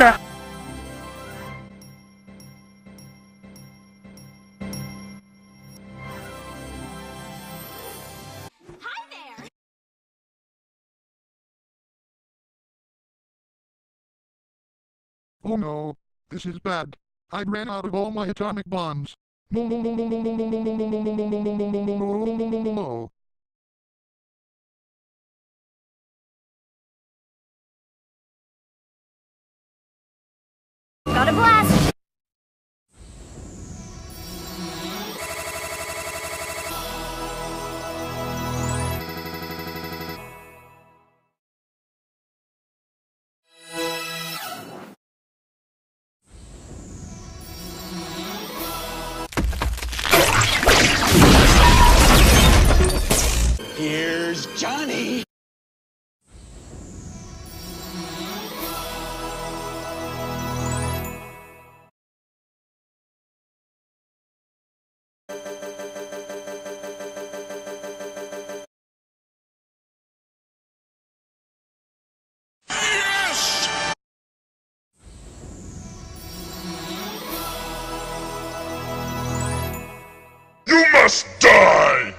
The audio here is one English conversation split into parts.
later. Oh no, this is bad. I ran out of all my atomic bombs. No, no, no, no, no, no, no, no, no, no, no, no, no, no, no, no, no, no, no. A blast! Just die!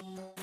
Bye.